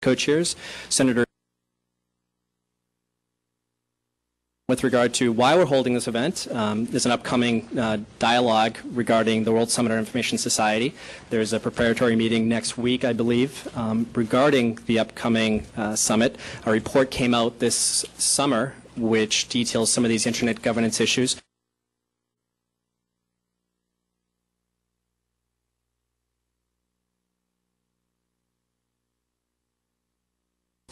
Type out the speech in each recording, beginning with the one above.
co-chairs, Senator with regard to why we're holding this event. Um, there's an upcoming uh, dialogue regarding the World Summit on Information Society. There's a preparatory meeting next week, I believe, um, regarding the upcoming uh, summit. A report came out this summer which details some of these internet governance issues.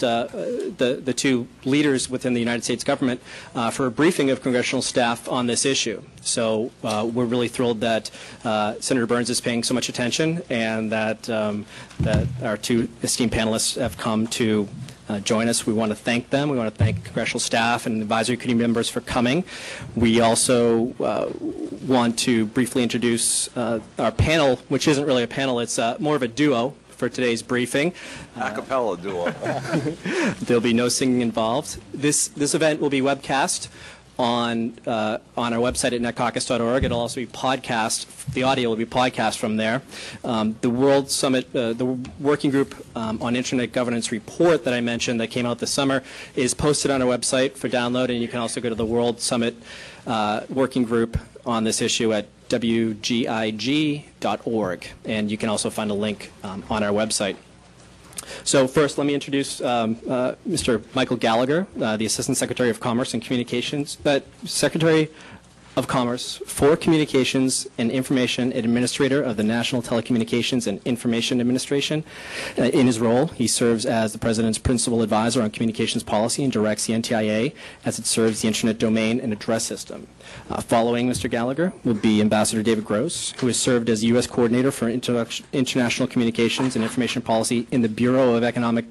Uh, the, the two leaders within the United States government uh, for a briefing of congressional staff on this issue. So uh, we're really thrilled that uh, Senator Burns is paying so much attention and that, um, that our two esteemed panelists have come to uh, join us. We want to thank them. We want to thank congressional staff and advisory committee members for coming. We also uh, want to briefly introduce our panel, which isn't really a panel, it's more of a duo for today's briefing. A cappella duo. There'll be no singing involved. This, this event will be webcast on, uh, on our website at netcaucus.org. It'll also be podcast. The audio will be podcast from there. Um, the World Summit, uh, the working group um, on Internet Governance report that I mentioned that came out this summer is posted on our website for download, and you can also go to the World Summit uh, working group on this issue at wgig.org, and you can also find a link um, on our website. So first, let me introduce um, uh, Mr. Michael Gallagher, uh, the Assistant Secretary of Commerce and Communications, uh, Secretary of Commerce for Communications and Information Administrator of the National Telecommunications and Information Administration. Uh, in his role, he serves as the President's Principal Advisor on Communications Policy and directs the NTIA as it serves the Internet Domain and Address System. Uh, following Mr. Gallagher will be Ambassador David Gross, who has served as U.S. Coordinator for Inter International Communications and Information Policy in the Bureau of Economic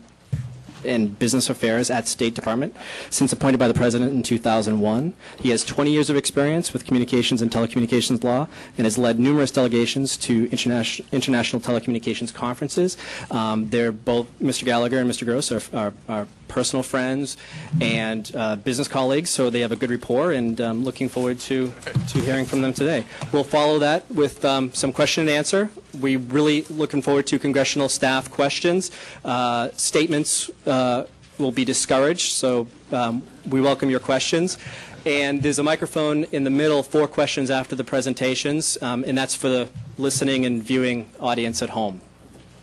and Business Affairs at State Department since appointed by the President in 2001. He has 20 years of experience with communications and telecommunications law and has led numerous delegations to international, international telecommunications conferences. Um, they're both, Mr. Gallagher and Mr. Gross are, are, are personal friends and uh, business colleagues, so they have a good rapport, and um, looking forward to, to hearing from them today. We'll follow that with um, some question and answer. We're really looking forward to congressional staff questions. Uh, statements uh, will be discouraged, so um, we welcome your questions. And there's a microphone in the middle for questions after the presentations, um, and that's for the listening and viewing audience at home.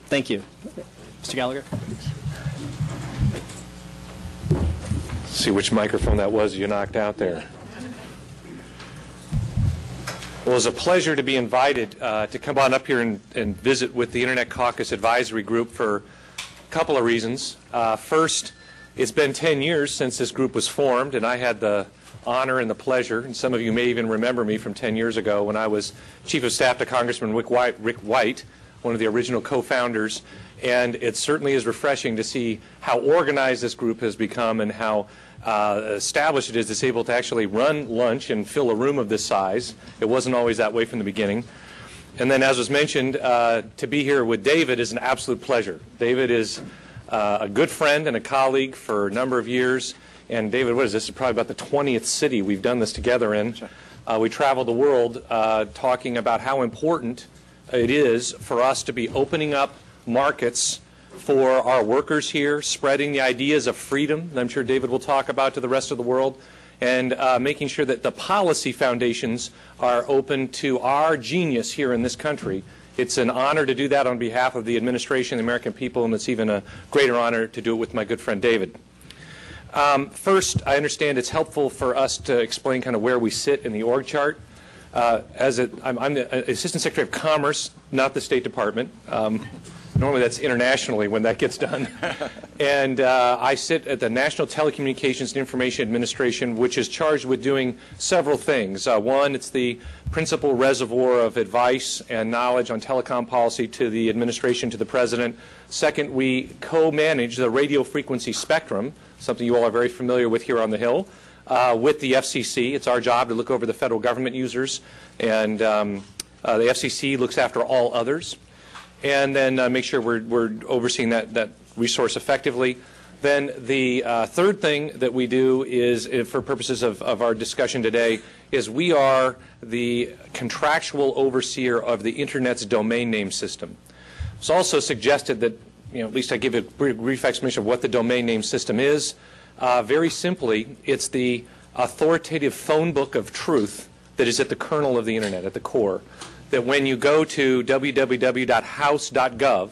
Thank you. Mr. Gallagher. See which microphone that was you knocked out there. Well, it was a pleasure to be invited uh, to come on up here and, and, visit with the Internet Caucus Advisory Group for a couple of reasons. Uh, first, it's been 10 years since this group was formed, and I had the honor and the pleasure, and some of you may even remember me from 10 years ago when I was Chief of Staff to Congressman Rick White, Rick White one of the original co-founders, and it certainly is refreshing to see how organized this group has become and how uh, established it is it's able to actually run lunch and fill a room of this size. It wasn't always that way from the beginning. And then, as was mentioned, uh, to be here with David is an absolute pleasure. David is uh, a good friend and a colleague for a number of years. And David, what is this? Is probably about the 20th city we've done this together in. Uh, we travel the world uh, talking about how important it is for us to be opening up markets for our workers here, spreading the ideas of freedom that I'm sure David will talk about to the rest of the world, and uh, making sure that the policy foundations are open to our genius here in this country. It's an honor to do that on behalf of the administration, the American people, and it's even a greater honor to do it with my good friend David. Um, first, I understand it's helpful for us to explain kind of where we sit in the org chart. Uh, as a, I'm, I'm, the Assistant Secretary of Commerce, not the State Department. Um, Normally that's internationally when that gets done. and uh, I sit at the National Telecommunications and Information Administration, which is charged with doing several things. Uh, one, it's the principal reservoir of advice and knowledge on telecom policy to the administration, to the president. Second, we co-manage the radio frequency spectrum, something you all are very familiar with here on the Hill. Uh, with the FCC. It's our job to look over the federal government users, and um, uh, the FCC looks after all others and then uh, make sure we're, we're overseeing that, that resource effectively. Then the uh, third thing that we do is, uh, for purposes of, of, our discussion today, is we are the contractual overseer of the Internet's domain name system. It's also suggested that you know, at least I give a brief brief explanation of what the domain name system is. Uh, Very simply, it's the authoritative phone book of truth that is at the kernel of the internet, at the core. That when you go to www.house.gov,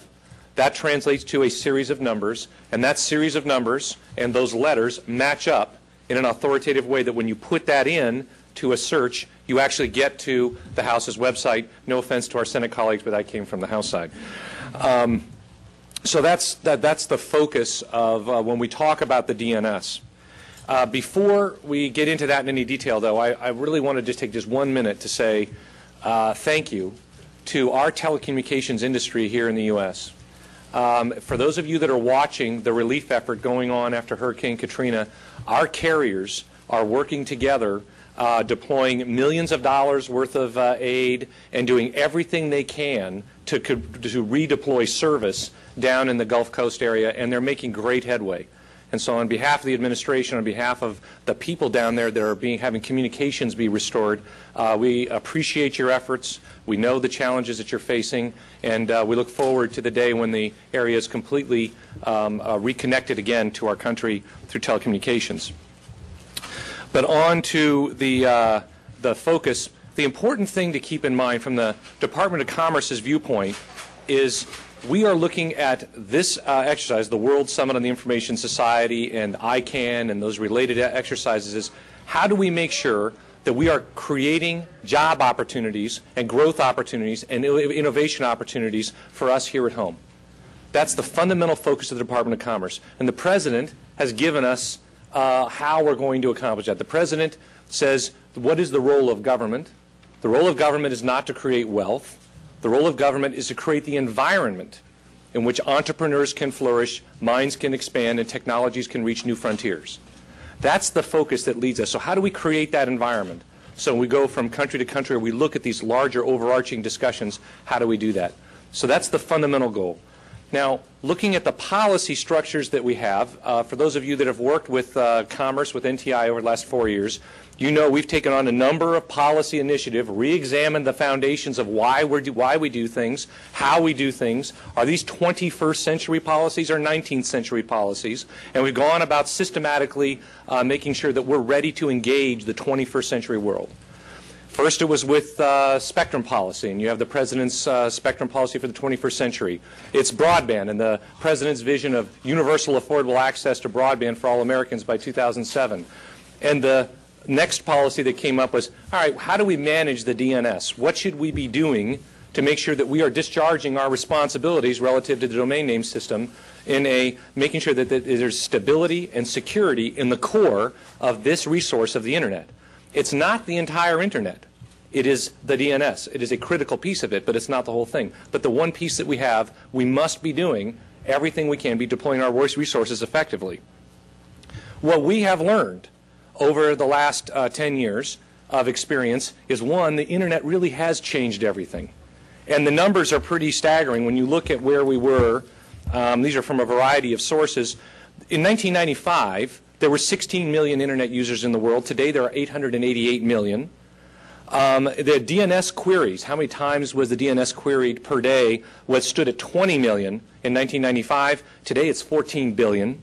that translates to a series of numbers, and that series of numbers and those letters match up in an authoritative way that when you put that in to a search, you actually get to the House's website. No offense to our Senate colleagues, but I came from the House side. Um, so that's, that, that's the focus of uh, when we talk about the DNS. Uh, before we get into that in any detail, though, I, I really want to just take just one minute to say uh, thank you to our telecommunications industry here in the U.S. Um, for those of you that are watching the relief effort going on after Hurricane Katrina, our carriers are working together, uh, deploying millions of dollars worth of uh, aid and doing everything they can to, to redeploy service down in the Gulf Coast area, and they're making great headway. And so on behalf of the administration, on behalf of the people down there that are being, having communications be restored, uh, we appreciate your efforts. We know the challenges that you're facing, and uh, we look forward to the day when the area is completely um, uh, reconnected again to our country through telecommunications. But on to the, uh, the focus. The important thing to keep in mind from the Department of Commerce's viewpoint is we are looking at this uh, exercise, the World Summit on the Information Society and ICANN and those related exercises, is how do we make sure that we are creating job opportunities and growth opportunities and innovation opportunities for us here at home? That's the fundamental focus of the Department of Commerce. And the President has given us uh, how we're going to accomplish that. The President says, what is the role of government? The role of government is not to create wealth. The role of government is to create the environment in which entrepreneurs can flourish, minds can expand, and technologies can reach new frontiers. That's the focus that leads us. So how do we create that environment? So we go from country to country, we look at these larger overarching discussions. How do we do that? So that's the fundamental goal. Now, looking at the policy structures that we have, uh, for those of you that have worked with uh, commerce with NTI over the last four years, you know we've taken on a number of policy initiatives, re-examined the foundations of why, we do, why we do things, how we do things. Are these 21st century policies or 19th century policies? And we've gone about systematically uh, making sure that we're ready to engage the 21st century world. First, it was with uh, spectrum policy, and you have the president's uh, spectrum policy for the 21st century. It's broadband, and the president's vision of universal affordable access to broadband for all Americans by 2007. And the next policy that came up was, all right, how do we manage the DNS? What should we be doing to make sure that we are discharging our responsibilities relative to the domain name system in a making sure that, that there's stability and security in the core of this resource of the internet. It's not the entire internet. It is the DNS. It is a critical piece of it, but it's not the whole thing. But the one piece that we have, we must be doing everything we can be deploying our voice resources effectively. What we have learned over the last uh, 10 years of experience is one, the internet really has changed everything. And the numbers are pretty staggering when you look at where we were. Um, these are from a variety of sources. In 1995, there were 16 million internet users in the world. Today there are 888 million. Um, the DNS queries, how many times was the DNS queried per day, was stood at 20 million in 1995. Today it's 14 billion.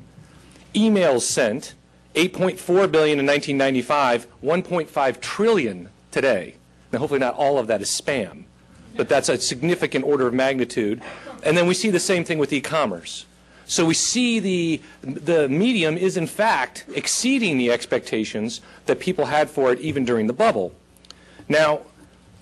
Emails sent, 8.4 billion in 1995, 1.5 trillion today. Now hopefully not all of that is spam, but that's a significant order of magnitude. And then we see the same thing with e-commerce. So we see the, the medium is in fact exceeding the expectations that people had for it even during the bubble. Now,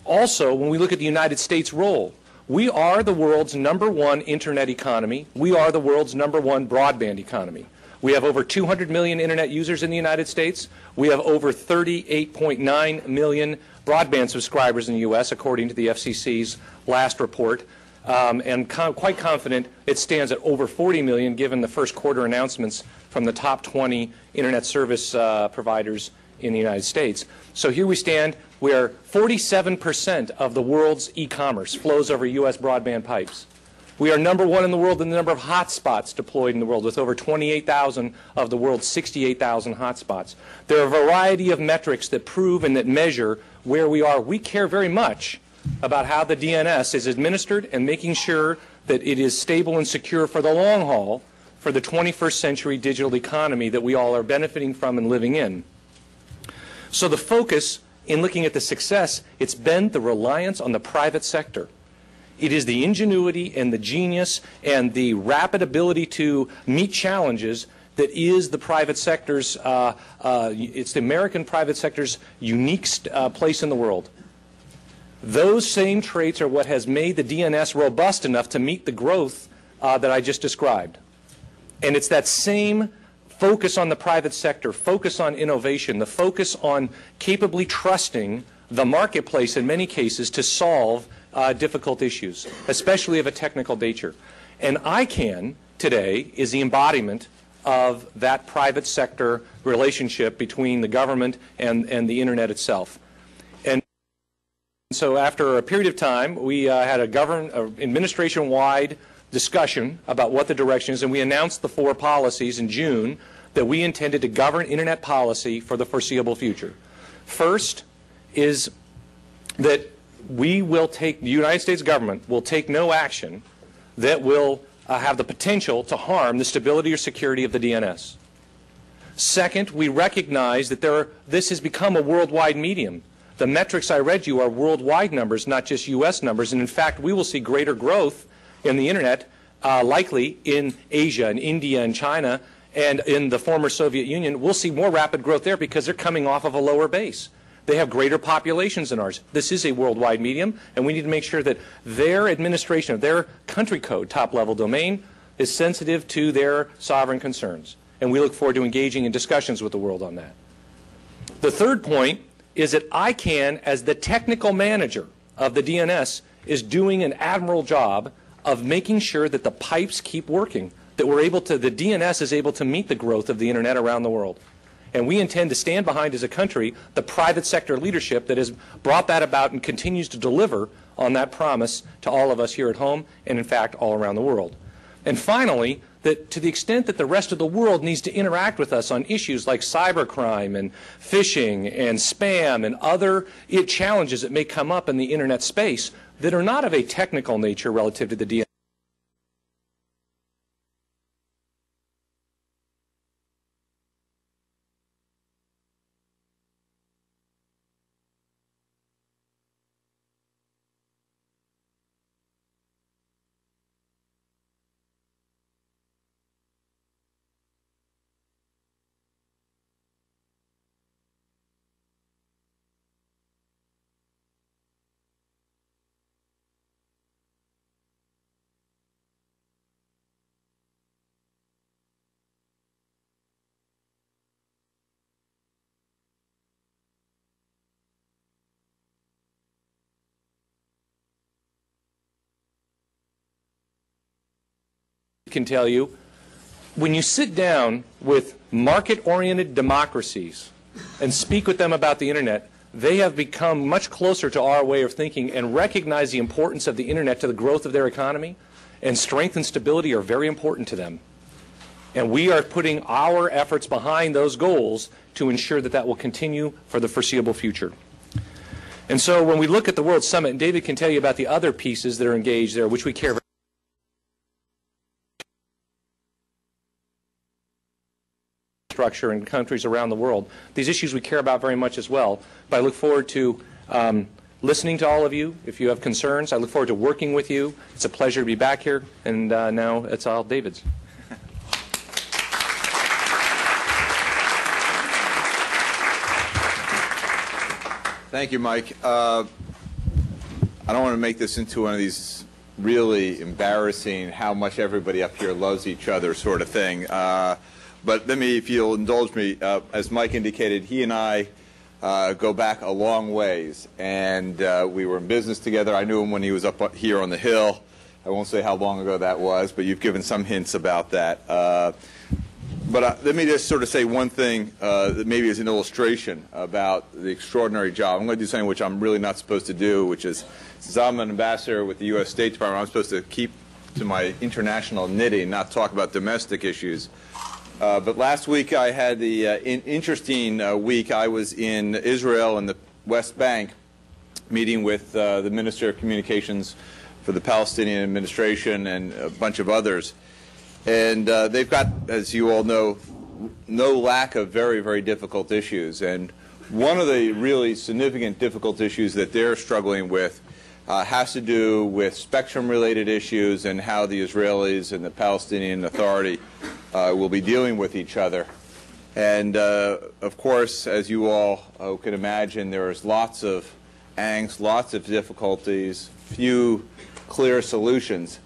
also, when we look at the United States' role, we are the world's number one internet economy. We are the world's number one broadband economy. We have over 200 million internet users in the United States. We have over 38.9 million broadband subscribers in the U.S., according to the FCC's last report um, and com quite confident it stands at over 40 million given the first quarter announcements from the top 20 internet service uh, providers in the United States. So here we stand where 47% of the world's e-commerce flows over U.S. broadband pipes. We are number one in the world in the number of hotspots deployed in the world, with over 28,000 of the world's 68,000 hotspots. There are a variety of metrics that prove and that measure where we are. We care very much about how the DNS is administered and making sure that it is stable and secure for the long haul for the 21st century digital economy that we all are benefiting from and living in. So the focus in looking at the success, it's been the reliance on the private sector. It is the ingenuity and the genius and the rapid ability to meet challenges that is the private sector's, uh, uh, it's the American private sector's unique uh, place in the world. Those same traits are what has made the DNS robust enough to meet the growth uh, that I just described. And it's that same focus on the private sector, focus on innovation, the focus on capably trusting the marketplace in many cases to solve uh, difficult issues, especially of a technical nature. And ICANN today is the embodiment of that private sector relationship between the government and, and the internet itself. So after a period of time, we uh, had a govern, uh, administration-wide discussion about what the direction is, and we announced the four policies in June that we intended to govern internet policy for the foreseeable future. First is that we will take, the United States government will take no action that will uh, have the potential to harm the stability or security of the DNS. Second, we recognize that there are, this has become a worldwide medium. The metrics I read you are worldwide numbers, not just U.S. numbers. And in fact, we will see greater growth in the Internet, uh, likely in Asia and India and China and in the former Soviet Union. We'll see more rapid growth there because they're coming off of a lower base. They have greater populations than ours. This is a worldwide medium, and we need to make sure that their administration of their country code, top level domain, is sensitive to their sovereign concerns. And we look forward to engaging in discussions with the world on that. The third point is that ICANN, as the technical manager of the DNS, is doing an admirable job of making sure that the pipes keep working, that we're able to, the DNS is able to meet the growth of the Internet around the world. And we intend to stand behind as a country the private sector leadership that has brought that about and continues to deliver on that promise to all of us here at home and, in fact, all around the world. And finally, that to the extent that the rest of the world needs to interact with us on issues like cybercrime and phishing and spam and other challenges that may come up in the internet space that are not of a technical nature relative to the. Can tell you, when you sit down with market-oriented democracies and speak with them about the Internet, they have become much closer to our way of thinking and recognize the importance of the Internet to the growth of their economy, and strength and stability are very important to them. And we are putting our efforts behind those goals to ensure that that will continue for the foreseeable future. And so when we look at the World Summit, and David can tell you about the other pieces that are engaged there, which we care very structure in countries around the world. These issues we care about very much as well. But I look forward to um, listening to all of you. If you have concerns, I look forward to working with you. It's a pleasure to be back here. And uh, now it's all David's. Thank you, Mike. Uh, I don't want to make this into one of these really embarrassing how much everybody up here loves each other sort of thing. Uh, but let me, if you'll indulge me, uh, as Mike indicated, he and I uh, go back a long ways. And uh, we were in business together. I knew him when he was up here on the Hill. I won't say how long ago that was, but you've given some hints about that. Uh, but uh, let me just sort of say one thing uh, that maybe is an illustration about the extraordinary job. I'm going to do something which I'm really not supposed to do, which is, since I'm an ambassador with the U.S. State Department, I'm supposed to keep to my international knitting, not talk about domestic issues. Uh, but last week I had the uh, in interesting uh, week. I was in Israel and the West Bank meeting with uh, the Minister of Communications for the Palestinian administration and a bunch of others. And uh, they've got, as you all know, no lack of very, very difficult issues. And one of the really significant difficult issues that they're struggling with uh, has to do with spectrum-related issues and how the Israelis and the Palestinian Authority uh, will be dealing with each other. And uh, of course, as you all uh, can imagine, there is lots of angst, lots of difficulties, few clear solutions.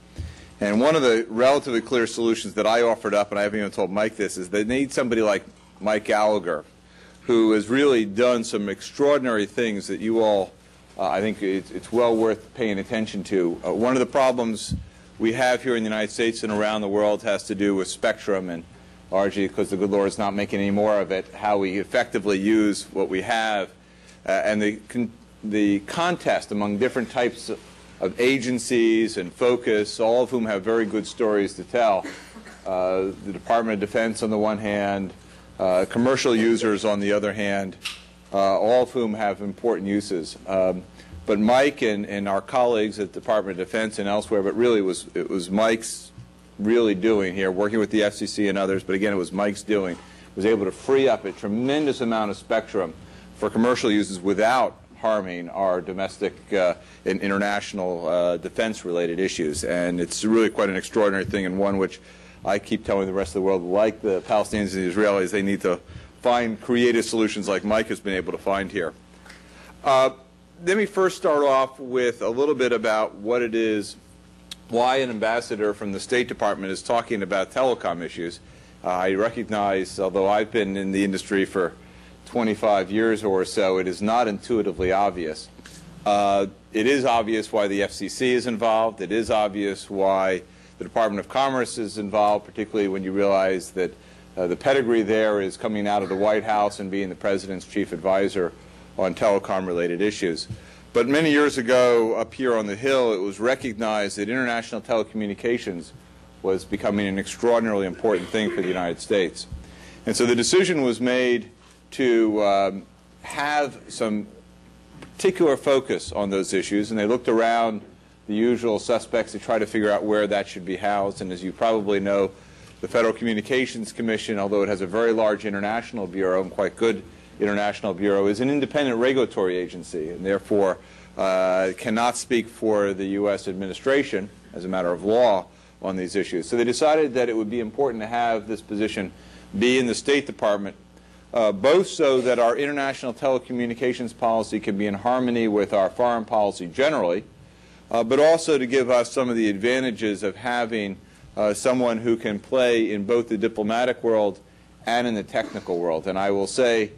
And one of the relatively clear solutions that I offered up, and I haven't even told Mike this, is they need somebody like Mike Gallagher, who has really done some extraordinary things that you all, uh, I think it's, it's, well worth paying attention to. Uh, one of the problems we have here in the United States and around the world has to do with spectrum, and largely because the good Lord is not making any more of it, how we effectively use what we have, uh, and the, con the contest among different types of of agencies and focus, all of whom have very good stories to tell. Uh, the Department of Defense on the one hand, uh, commercial users on the other hand, all of whom have important uses. Um, but Mike and, and, our colleagues at the Department of Defense and elsewhere, but really was, it was Mike's really doing here, working with the FCC and others, but again, it was Mike's doing, was able to free up a tremendous amount of spectrum for commercial uses without harming our domestic uh, and international uh, defense-related issues. And it's really quite an extraordinary thing and one which I keep telling the rest of the world, like the Palestinians and the Israelis, they need to find creative solutions like Mike has been able to find here. Uh, let me first start off with a little bit about what it is, why an ambassador from the State Department is talking about telecom issues. Uh, I recognize, although I've been in the industry for 25 years or so, it is not intuitively obvious. Uh, it is obvious why the FCC is involved. It is obvious why the Department of Commerce is involved, particularly when you realize that uh, the pedigree there is coming out of the White House and being the President's chief advisor on telecom-related issues. But many years ago, up here on the Hill, it was recognized that international telecommunications was becoming an extraordinarily important thing for the United States. And so the decision was made to um, have some particular focus on those issues, and they looked around the usual suspects to try to figure out where that should be housed. And as you probably know, the Federal Communications Commission, although it has a very large international bureau and quite good international bureau, is an independent regulatory agency and therefore uh, cannot speak for the U.S. administration as a matter of law on these issues. So they decided that it would be important to have this position be in the State Department uh, both so that our international telecommunications policy can be in harmony with our foreign policy generally, uh, but also to give us some of the advantages of having uh, someone who can play in both the diplomatic world and in the technical world. And I will say,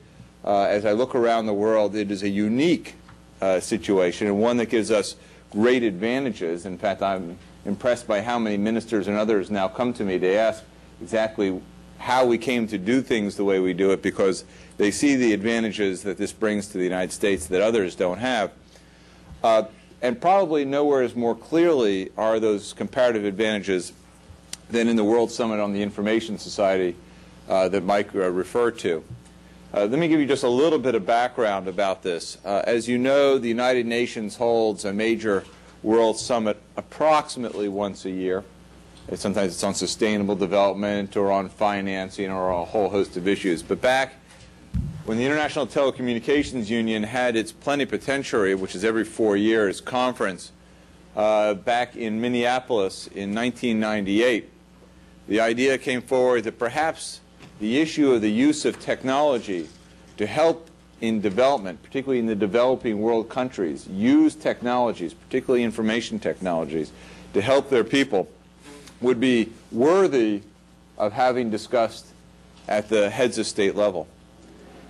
uh, as I look around the world, it is a unique uh, situation and one that gives us great advantages. In fact, I'm impressed by how many ministers and others now come to me to ask exactly how we came to do things the way we do it because they see the advantages that this brings to the United States that others don't have. Uh, and probably nowhere as more clearly are those comparative advantages than in the World Summit on the Information Society uh, that Mike uh, referred to. Uh, let me give you just a little bit of background about this. Uh, as you know, the United Nations holds a major World Summit approximately once a year. Sometimes it's on sustainable development or on financing or a whole host of issues. But back when the International Telecommunications Union had its plenipotentiary, which is every four years, conference uh, back in Minneapolis in 1998, the idea came forward that perhaps the issue of the use of technology to help in development, particularly in the developing world countries, use technologies, particularly information technologies, to help their people would be worthy of having discussed at the heads of state level.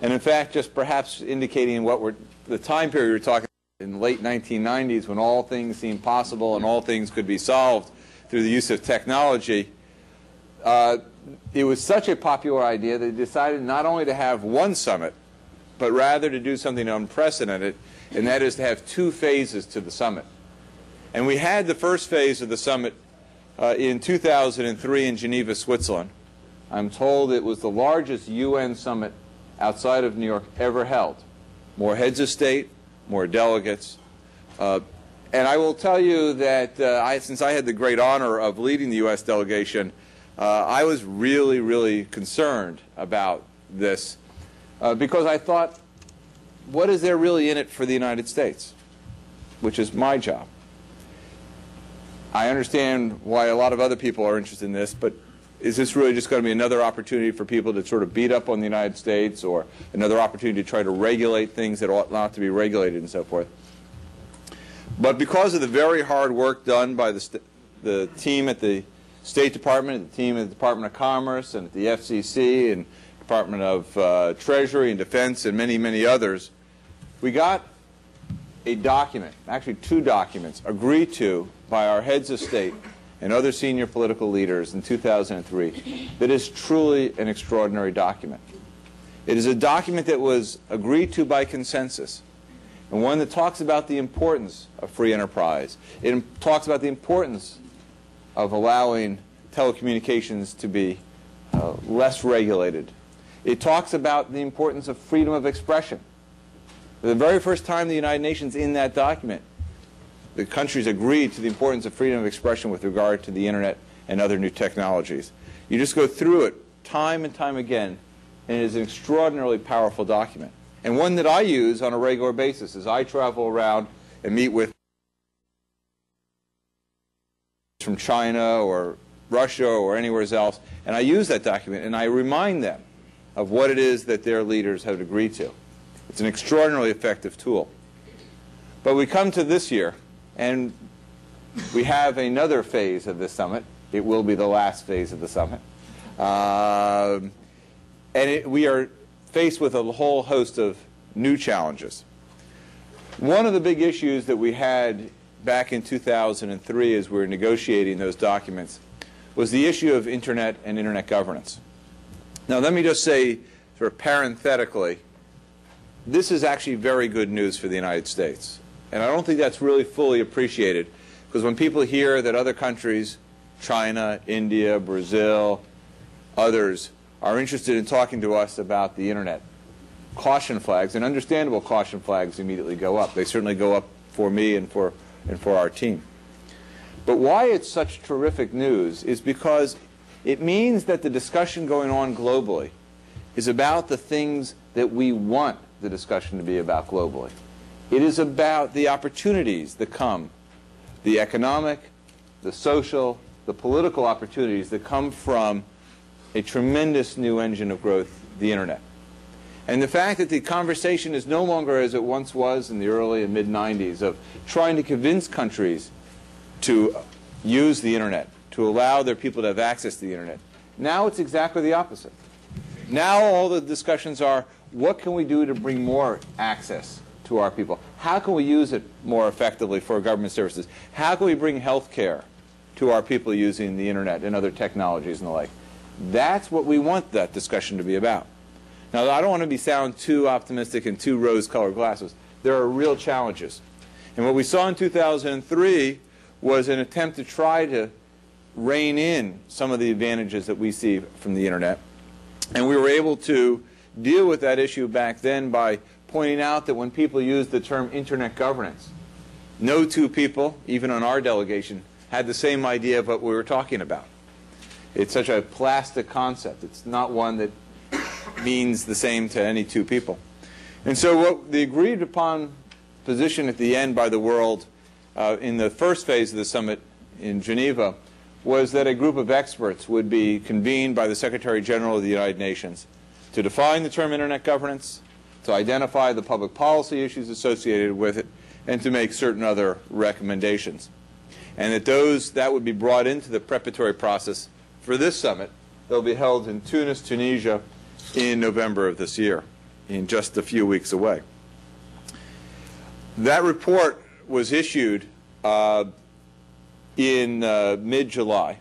And in fact, just perhaps indicating what we're, the time period we're talking about in the late 1990s when all things seemed possible and all things could be solved through the use of technology, uh, it was such a popular idea that they decided not only to have one summit, but rather to do something unprecedented, and that is to have two phases to the summit. And we had the first phase of the summit uh, in 2003 in Geneva, Switzerland. I'm told it was the largest UN summit outside of New York ever held. More heads of state, more delegates. Uh, And I will tell you that uh, I, since I had the great honor of leading the U.S. delegation, uh, I was really, really concerned about this uh, because I thought, what is there really in it for the United States, which is my job? I understand why a lot of other people are interested in this, but is this really just going to be another opportunity for people to sort of beat up on the United States or another opportunity to try to regulate things that ought not to be regulated and so forth? But because of the very hard work done by the, the team at the State Department, the team at the Department of Commerce, and at the FCC, and Department of uh, Treasury and Defense, and many, many others, we got a document, actually two documents, agreed to by our heads of state and other senior political leaders in 2003 that is truly an extraordinary document. It is a document that was agreed to by consensus and one that talks about the importance of free enterprise. It talks about the importance of allowing telecommunications to be uh, less regulated. It talks about the importance of freedom of expression. For the very first time the United Nations in that document, the countries agreed to the importance of freedom of expression with regard to the internet and other new technologies. You just go through it time and time again, and it is an extraordinarily powerful document. And one that I use on a regular basis as I travel around and meet with from China or Russia or anywhere else, and I use that document and I remind them of what it is that their leaders have agreed to. It's an extraordinarily effective tool. But we come to this year, and we have another phase of this summit. It will be the last phase of the summit. Um, and it, we are faced with a whole host of new challenges. One of the big issues that we had back in 2003 as we were negotiating those documents was the issue of Internet and Internet governance. Now, let me just say, sort of parenthetically, this is actually very good news for the United States. And I don't think that's really fully appreciated because when people hear that other countries, China, India, Brazil, others, are interested in talking to us about the Internet, caution flags, and understandable caution flags immediately go up. They certainly go up for me and for, and for our team. But why it's such terrific news is because it means that the discussion going on globally is about the things that we want the discussion to be about globally. It is about the opportunities that come, the economic, the social, the political opportunities that come from a tremendous new engine of growth, the Internet. And the fact that the conversation is no longer as it once was in the early and mid 90s of trying to convince countries to use the Internet, to allow their people to have access to the Internet. Now it's exactly the opposite. Now all the discussions are what can we do to bring more access to our people? How can we use it more effectively for government services? How can we bring health care to our people using the Internet and other technologies and the like? That's what we want that discussion to be about. Now, I don't want to be sound too optimistic and too rose-colored glasses. There are real challenges. And what we saw in 2003 was an attempt to try to rein in some of the advantages that we see from the Internet. And we were able to deal with that issue back then by pointing out that when people use the term Internet governance, no two people, even on our delegation, had the same idea of what we were talking about. It's such a plastic concept. It's not one that means the same to any two people. And so what the agreed upon position at the end by the world uh, in the first phase of the summit in Geneva was that a group of experts would be convened by the Secretary General of the United Nations to define the term Internet governance, to identify the public policy issues associated with it, and to make certain other recommendations. And that those that would be brought into the preparatory process for this summit They'll be held in Tunis, Tunisia, in November of this year, in just a few weeks away. That report was issued uh, in uh, mid-July,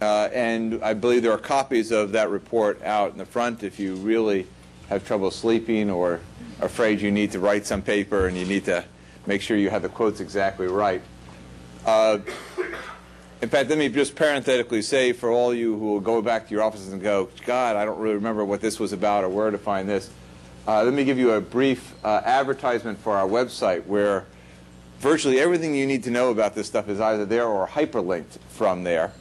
uh, and I believe there are copies of that report out in the front if you really have trouble sleeping or afraid you need to write some paper and you need to make sure you have the quotes exactly right. In fact, let me just parenthetically say for all you who will go back to your offices and go, God, I don't really remember what this was about or where to find this. Uh, let me give you a brief uh, advertisement for our website where virtually everything you need to know about this stuff is either there or hyperlinked from there.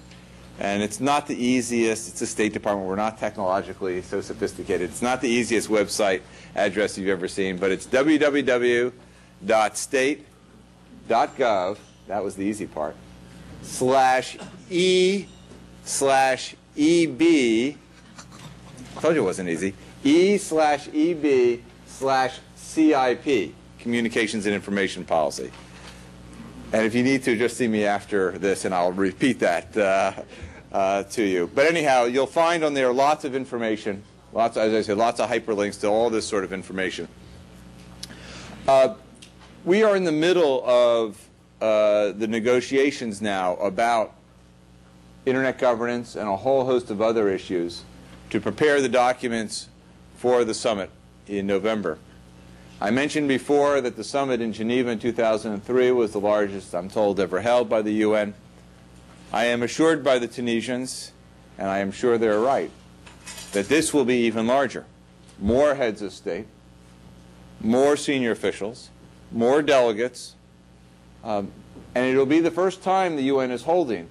And it's not the easiest. It's the State Department. We're not technologically so sophisticated. It's not the easiest website address you've ever seen, but it's www.state.gov. That was the easy part. Slash E slash EB. I told you it wasn't easy. E slash EB slash CIP, Communications and Information Policy. And if you need to, just see me after this, and I'll repeat that uh, uh, to you. But anyhow, you'll find on there lots of information, lots, as I said, lots of hyperlinks to all this sort of information. Uh, we are in the middle of uh, the negotiations now about internet governance and a whole host of other issues to prepare the documents for the summit in November. I mentioned before that the summit in Geneva in 2003 was the largest, I'm told, ever held by the UN. I am assured by the Tunisians, and I am sure they're right, that this will be even larger. More heads of state, more senior officials, more delegates, um, and it will be the first time the UN is holding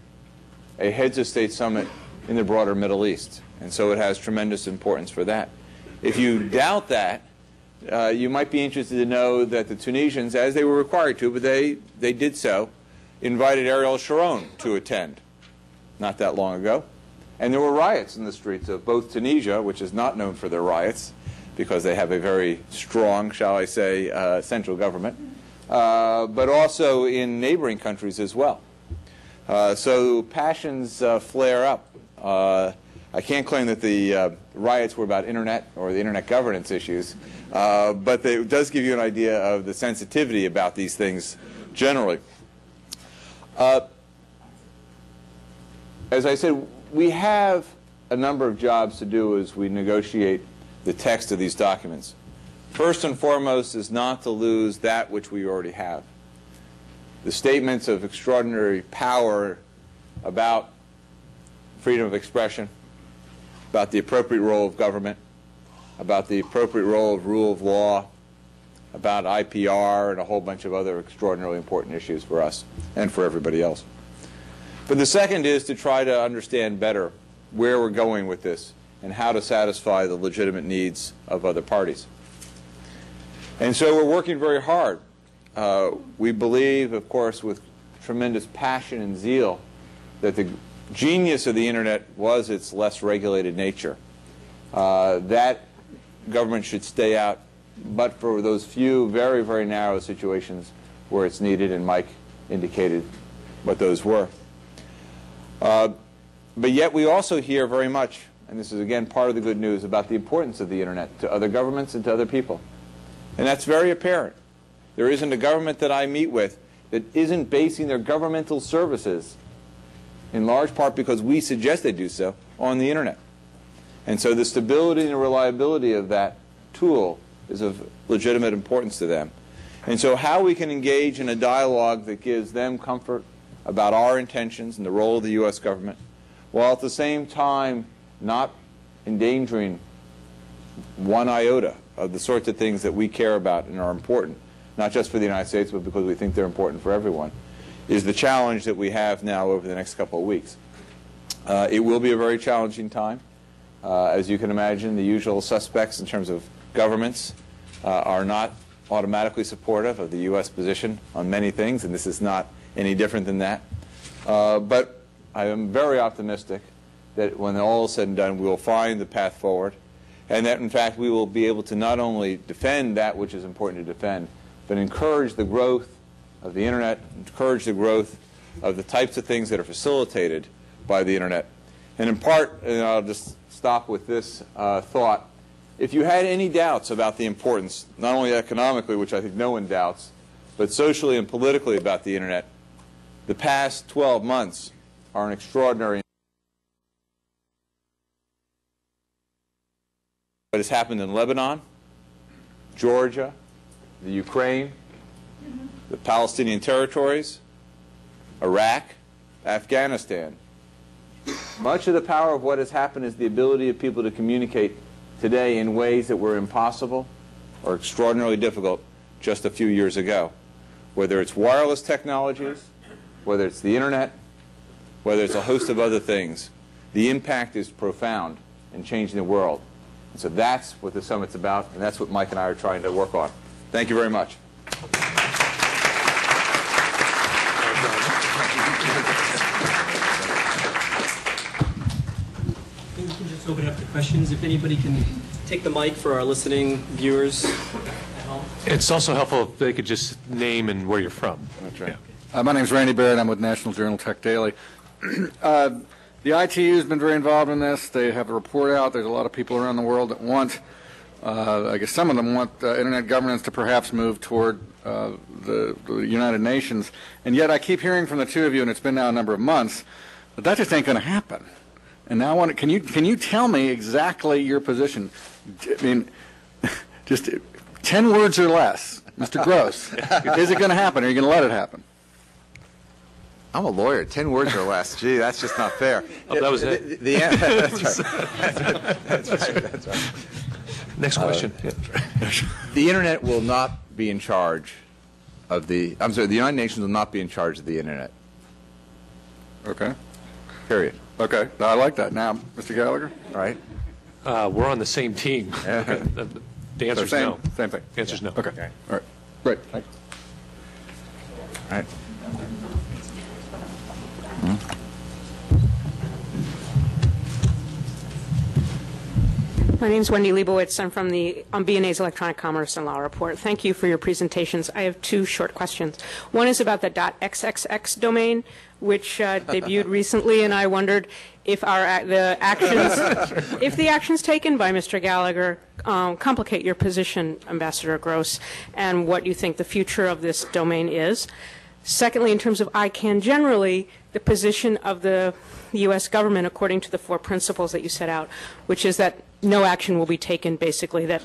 a heads of state summit in the broader Middle East. And so it has tremendous importance for that. If you doubt that, uh, you might be interested to know that the Tunisians, as they were required to, but they, they did so, invited Ariel Sharon to attend not that long ago. And there were riots in the streets of both Tunisia, which is not known for their riots, because they have a very strong, shall I say, uh, central government, but also in neighboring countries as well. Uh, so passions uh, flare up. Uh, I can't claim that the uh, riots were about internet or the internet governance issues, uh, but it does give you an idea of the sensitivity about these things generally. Uh, as I said, we have a number of jobs to do as we negotiate the text of these documents. First and foremost is not to lose that which we already have. The statements of extraordinary power about freedom of expression, about the appropriate role of government, about the appropriate role of rule of law, about IPR, and a whole bunch of other extraordinarily important issues for us and for everybody else. But the second is to try to understand better where we're going with this and how to satisfy the legitimate needs of other parties. And so we're working very hard. Uh, we believe, of course, with tremendous passion and zeal, that the genius of the Internet was its less regulated nature. Uh, that government should stay out, but for those few very, very narrow situations where it's needed, and Mike indicated what those were. Uh, but yet we also hear very much, and this is again part of the good news, about the importance of the Internet to other governments and to other people. And that's very apparent. There isn't a government that I meet with that isn't basing their governmental services in large part because we suggest they do so, on the internet. And so the stability and reliability of that tool is of legitimate importance to them. And so how we can engage in a dialogue that gives them comfort about our intentions and the role of the U.S. government, while at the same time not endangering one iota of the sorts of things that we care about and are important, not just for the United States, but because we think they're important for everyone, is the challenge that we have now over the next couple of weeks. Uh, it will be a very challenging time. Uh, as you can imagine, the usual suspects in terms of governments uh, are not automatically supportive of the U.S. position on many things, and this is not any different than that. Uh, but I am very optimistic that when all is said and done, we will find the path forward, and that, in fact, we will be able to not only defend that which is important to defend, but encourage the growth of the Internet, encourage the growth of the types of things that are facilitated by the Internet. And in part, and I'll just stop with this uh, thought, if you had any doubts about the importance, not only economically, which I think no one doubts, but socially and politically about the Internet, the past 12 months are an extraordinary what has happened in Lebanon, Georgia, the Ukraine, the Palestinian territories, Iraq, Afghanistan. Much of the power of what has happened is the ability of people to communicate today in ways that were impossible or extraordinarily difficult just a few years ago. whether it's wireless technologies, whether it's the internet, whether it's a host of other things, the impact is profound in changing the world. And so that's what the summit's about, and that's what Mike and I are trying to work on. Thank you very much. We can just open up to questions. If anybody can take the mic for our listening viewers at home. It's also helpful if they could just name and where you're from. That's right. Uh, My name's Randy Barrett. I'm with National Journal Tech Daily. Uh, The ITU has been very involved in this. They have a report out. There's a lot of people around the world that want, uh, I guess some of them want uh, internet governance to perhaps move toward uh, the the United Nations. And yet I keep hearing from the two of you, and it's been now a number of months, that that just ain't going to happen. And now I want to, can you, can you tell me exactly your position? I mean, just 10 words or less, Mr. Gross. Is it going to happen? Are you going to let it happen? I'm a lawyer. Ten words or less. Gee, that's just not fair. Oh, that was it. The, the, that's right. That's right. That's right. Next question. Yeah. The internet will not be in charge of the. I'm sorry. The United Nations will not be in charge of the internet. Okay. Period. Okay, I like that. Now, Mr. Gallagher? All right. Uh, We're on the same team. Okay. The the answer's same, no. Same thing. The answer's no. Okay, Okay. all right, great, thanks. All right. My name is Wendy Leibowitz. I'm from the um, BNA's Electronic Commerce and Law Report. Thank you for your presentations. I have two short questions. One is about the .xxx domain, which uh, debuted recently, and I wondered if our the actions, if the actions taken by Mr. Gallagher um, complicate your position, Ambassador Gross, and what you think the future of this domain is. Secondly, in terms of ICANN generally, the position of the U.S. government according to the four principles that you set out, which is that no action will be taken, basically, that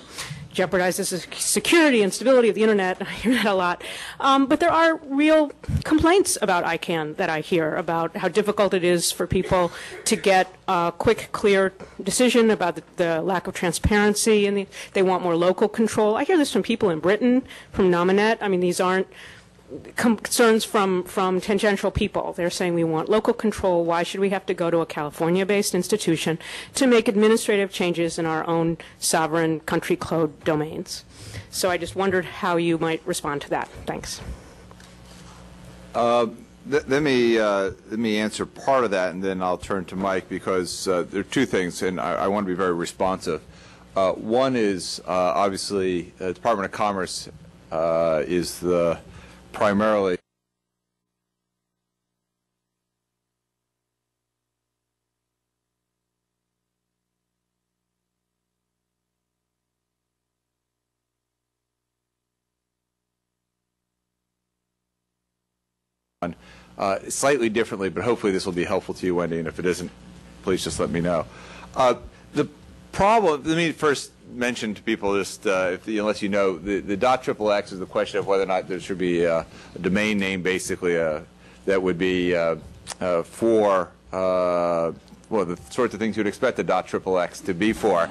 jeopardizes the security and stability of the internet. I hear that a lot. Um, but there are real complaints about ICANN that I hear about how difficult it is for people to get a quick, clear decision about the, the lack of transparency, and the, they want more local control. I hear this from people in Britain, from Nominet. I mean, these aren't concerns from, from tangential people. They're saying we want local control. Why should we have to go to a California-based institution to make administrative changes in our own sovereign country code domains? So I just wondered how you might respond to that. Thanks. Th- Let me, uh, let me answer part of that, and then I'll turn to Mike, because uh, there are two things, and I, I want to be very responsive. Uh, One is, uh, obviously, the Department of Commerce uh, is the primarily uh, slightly differently, but hopefully this will be helpful to you, Wendy, and if it isn't, please just let me know. Uh, the problem, let me first mention to people, just uh, if, unless you know, the, the dot triple is the question of whether or not there should be uh, a domain name, basically, uh, that would be uh, uh, for, uh, well, the sorts of things you'd expect the dot triple to be for.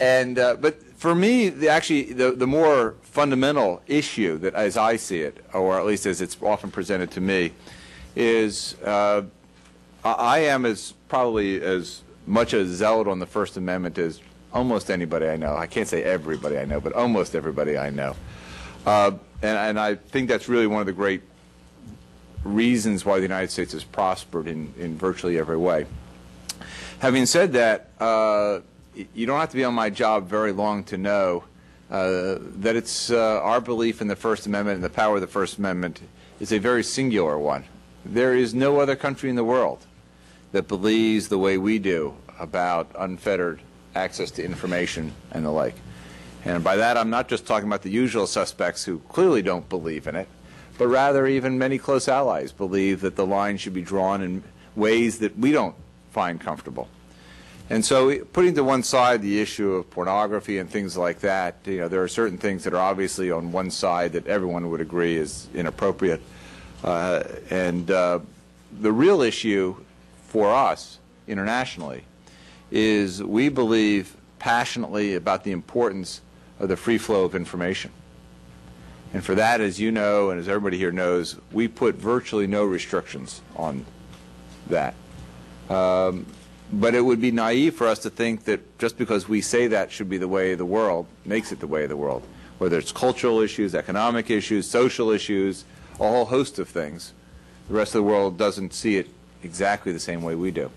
And but for me, the, actually, the, the more fundamental issue that, as I see it, or at least as it's often presented to me, is I am as probably as much a zealot on the First Amendment as almost anybody I know. I can't say everybody I know, but almost everybody I know. Uh, and, and I think that's really one of the great reasons why the United States has prospered in, in virtually every way. Having said that, uh, you don't have to be on my job very long to know uh, that it's uh, our belief in the First Amendment and the power of the First Amendment is a very singular one. There is no other country in the world that believes the way we do about unfettered access to information and the like. And by that, I'm not just talking about the usual suspects who clearly don't believe in it, but rather even many close allies believe that the line should be drawn in ways that we don't find comfortable. And so, putting to one side the issue of pornography and things like that, you know, there are certain things that are obviously on one side that everyone would agree is inappropriate. Uh, and uh, the real issue for us internationally is we believe passionately about the importance of the free flow of information. And for that, as you know, and as everybody here knows, we put virtually no restrictions on that. Um, But it would be naive for us to think that just because we say that should be the way of the world, makes it the way of the world. Whether it's cultural issues, economic issues, social issues, a whole host of things. The rest of the world doesn't see it exactly the same way we do.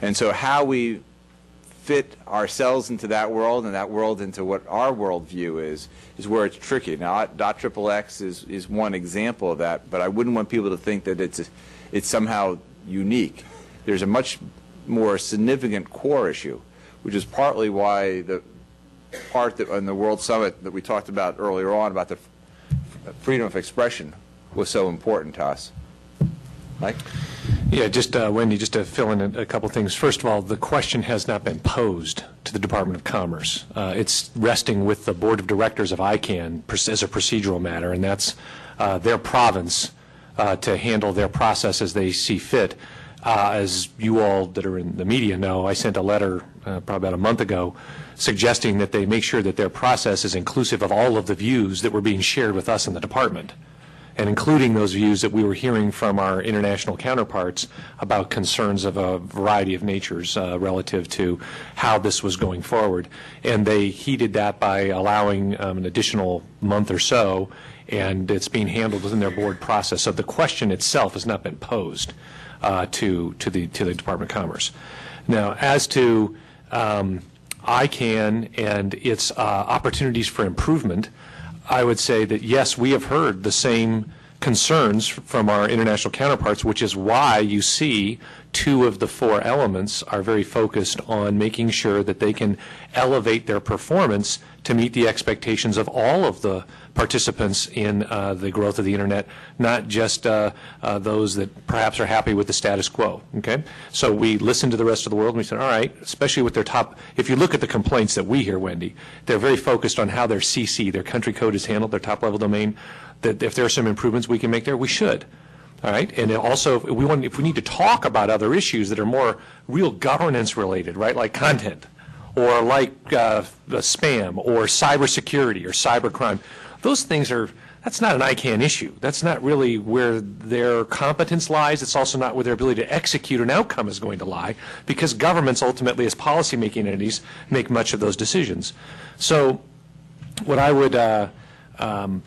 And so how we fit ourselves into that world and that world into what our worldview is, is where it's tricky. Now, dot triple X is, is one example of that, but I wouldn't want people to think that it's, it's somehow unique. There's a much more significant core issue, which is partly why the part that on the World Summit that we talked about earlier on about the freedom of expression was so important to us. Mike? Yeah, just, uh, Wendy, just to fill in a a couple things. First of all, the question has not been posed to the Department of Commerce. Uh, It's resting with the Board of Directors of ICANN as a procedural matter, and that's uh, their province uh, to handle their process as they see fit. Uh, As you all that are in the media know, I sent a letter uh, probably about a month ago suggesting that they make sure that their process is inclusive of all of the views that were being shared with us in the department and including those views that we were hearing from our international counterparts about concerns of a variety of natures uh, relative to how this was going forward. And they heeded that by allowing um, an additional month or so, and it's being handled within their board process. So the question itself has not been posed uh, to, to, the, to the Department of Commerce. Now, as to um, ICANN and its uh, opportunities for improvement, I would say that, yes, we have heard the same concerns from our international counterparts, which is why you see two of the four elements are very focused on making sure that they can elevate their performance to meet the expectations of all of the participants in uh, the growth of the internet, not just uh, uh, those that perhaps are happy with the status quo. Okay, so we listened to the rest of the world and we said, all right, especially with their top. If you look at the complaints that we hear, Wendy, they're very focused on how their CC, their country code, is handled, their top level domain. That if there are some improvements we can make there, we should. All right, and also if we want, if we need to talk about other issues that are more real governance related, right, like content, or like uh, spam, or cybersecurity, or cybercrime, those things are. That's not an ICANN issue. That's not really where their competence lies. It's also not where their ability to execute an outcome is going to lie, because governments ultimately, as policymaking entities, make much of those decisions. So, what I would uh, um,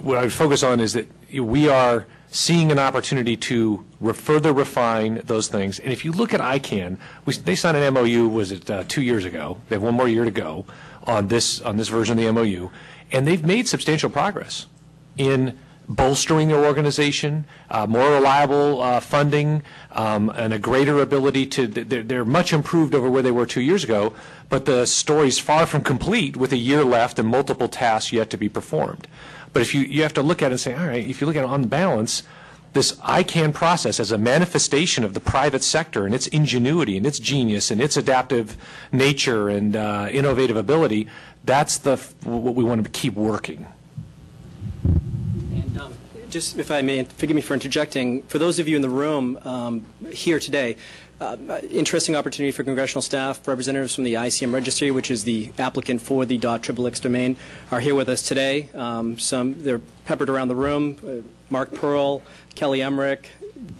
what I would focus on is that we are seeing an opportunity to re- further refine those things. And if you look at ICANN, we, they signed an MOU, was it uh, two years ago? They have one more year to go on this on this version of the MOU, and they've made substantial progress in bolstering their organization, uh, more reliable uh, funding, um, and a greater ability to. They're, they're much improved over where they were two years ago, but the story's far from complete with a year left and multiple tasks yet to be performed. But if you, you have to look at it and say, all right, if you look at it on balance, this ICANN process as a manifestation of the private sector and its ingenuity and its genius and its adaptive nature and uh, innovative ability, that's the what we want to keep working. And um, just, if I may, forgive me for interjecting, for those of you in the room um, here today, uh, interesting opportunity for congressional staff, representatives from the ICM Registry, which is the applicant for the .dot .xxx domain, are here with us today. Um, Some, they're peppered around the room. Uh, Mark Pearl, Kelly Emmerich,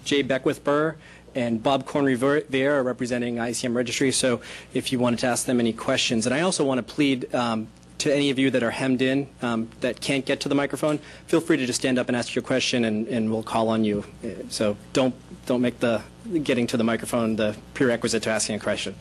Jay Beckwith Burr, and Bob Cornrevere are representing ICM Registry. So if you wanted to ask them any questions. And I also want to plead um, to any of you that are hemmed in um, that can't get to the microphone, feel free to just stand up and ask your question, and, and we'll call on you. So don't don't make the getting to the microphone the prerequisite to asking a question.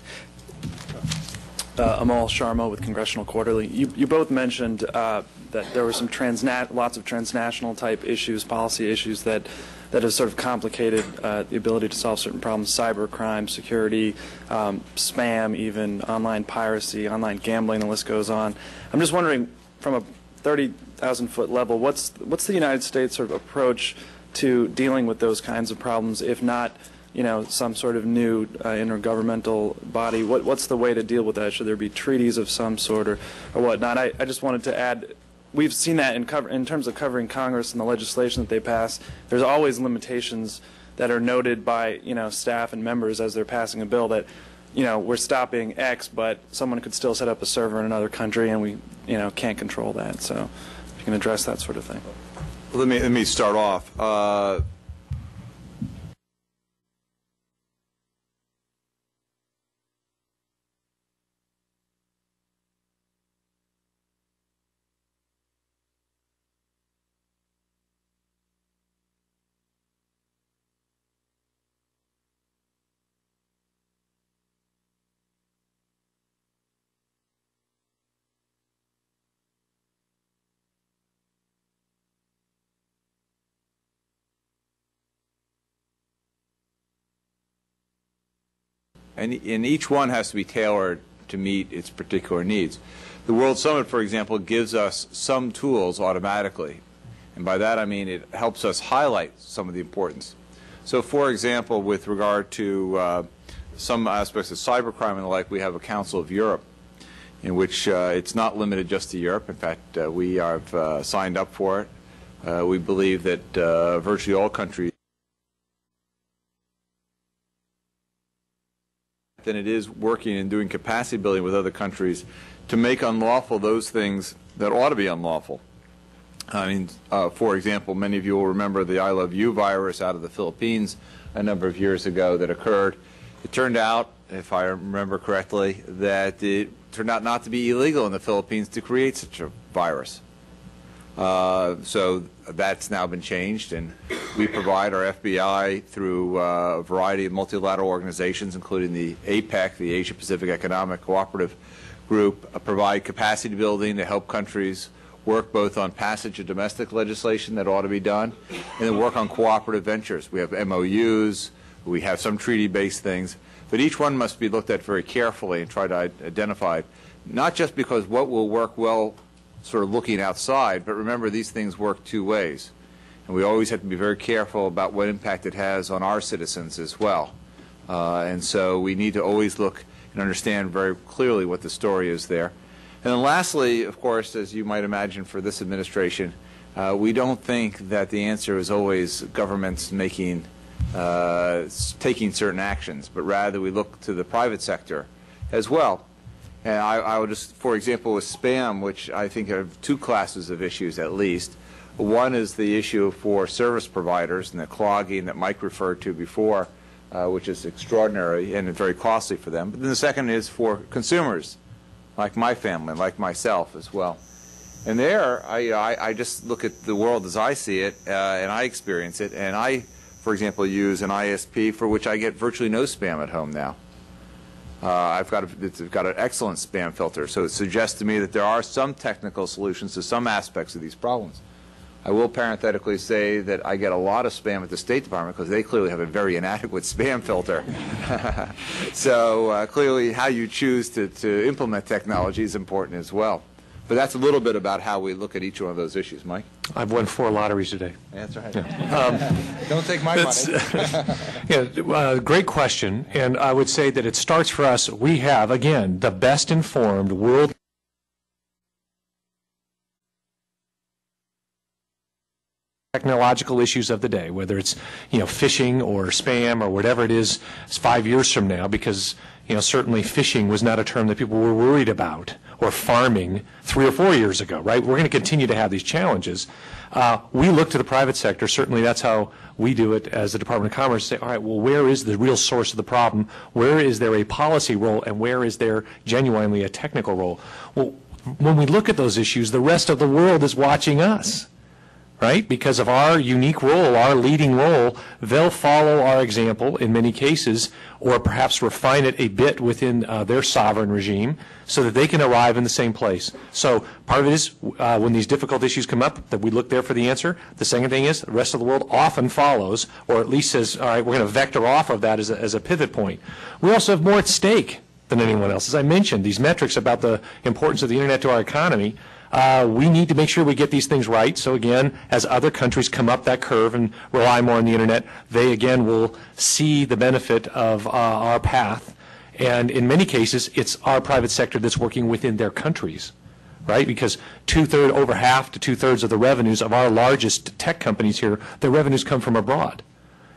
Uh, Amol Sharma with Congressional Quarterly. You, you both mentioned uh, that there were some transnat, lots of transnational type issues, policy issues that that have sort of complicated uh, the ability to solve certain problems: cyber crime, security, um, spam, even online piracy, online gambling. The list goes on. I'm just wondering, from a 30,000 foot level, what's what's the United States sort of approach to dealing with those kinds of problems, if not you know, some sort of new uh, intergovernmental body? What, what's the way to deal with that? Should there be treaties of some sort or, or whatnot? I, I just wanted to add, we've seen that in, cover, in terms of covering Congress and the legislation that they pass. There's always limitations that are noted by, you know, staff and members as they're passing a bill that, you know, we're stopping X, but someone could still set up a server in another country and we, you know, can't control that. So you can address that sort of thing. Let me, let me start off. Uh, And, and each one has to be tailored to meet its particular needs. The World Summit, for example, gives us some tools automatically. And by that I mean it helps us highlight some of the importance. So, for example, with regard to uh, some aspects of cybercrime and the like, we have a Council of Europe in which uh, it's not limited just to Europe. In fact, uh, we have uh, signed up for it. Uh, we believe that uh, virtually all countries than it is working and doing capacity building with other countries to make unlawful those things that ought to be unlawful. I mean, uh, for example, many of you will remember the I Love You virus out of the Philippines a number of years ago that occurred. It turned out, if I remember correctly, that it turned out not to be illegal in the Philippines to create such a virus. Uh, so that's now been changed, and we provide our FBI through uh, a variety of multilateral organizations, including the APEC, the Asia Pacific Economic Cooperative Group, uh, provide capacity building to help countries work both on passage of domestic legislation that ought to be done, and then work on cooperative ventures. We have MOUs, we have some treaty-based things, but each one must be looked at very carefully and try to identify, not just because what will work well sort of looking outside, but remember these things work two ways. And we always have to be very careful about what impact it has on our citizens as well. Uh, and so we need to always look and understand very clearly what the story is there. And then lastly, of course, as you might imagine for this administration, uh, we don't think that the answer is always governments making, uh, taking certain actions, but rather we look to the private sector as well and I, I would just, for example, with spam, which I think have two classes of issues at least. One is the issue for service providers and the clogging that Mike referred to before, uh, which is extraordinary and very costly for them. But then the second is for consumers, like my family, like myself as well. And there, I, I, I just look at the world as I see it, uh, and I experience it. And I, for example, use an ISP for which I get virtually no spam at home now. Uh, I've got, a, it's got an excellent spam filter, so it suggests to me that there are some technical solutions to some aspects of these problems. I will parenthetically say that I get a lot of spam at the State Department because they clearly have a very inadequate spam filter. so uh, clearly how you choose to, to implement technology is important as well. But that's a little bit about how we look at each one of those issues. Mike? I've won four lotteries today. That's right. Don't take my money. Yeah, uh, great question, and I would say that it starts for us, we have, again, the best informed world technological issues of the day, whether it's, you know, phishing or spam or whatever it's five years from now, because, you know, certainly phishing was not a term that people were worried about, or pharming three or four years ago, right? We're going to continue to have these challenges. Uh, we look to the private sector, certainly that's how we do it as the Department of Commerce, say, all right, well, where is the real source of the problem? Where is there a policy role, and where is there genuinely a technical role? Well, when we look at those issues, the rest of the world is watching us right? Because of our unique role, our leading role, they'll follow our example in many cases, or perhaps refine it a bit within uh, their sovereign regime so that they can arrive in the same place. So part of it is uh, when these difficult issues come up that we look there for the answer. The second thing is the rest of the world often follows, or at least says, all right, we're going to vector off of that as a, as a pivot point. We also have more at stake than anyone else. As I mentioned, these metrics about the importance of the internet to our economy uh, we need to make sure we get these things right. So again, as other countries come up that curve and rely more on the internet, they again will see the benefit of uh, our path. And in many cases, it's our private sector that's working within their countries, right? Because two-thirds, over half to two-thirds of the revenues of our largest tech companies here, their revenues come from abroad.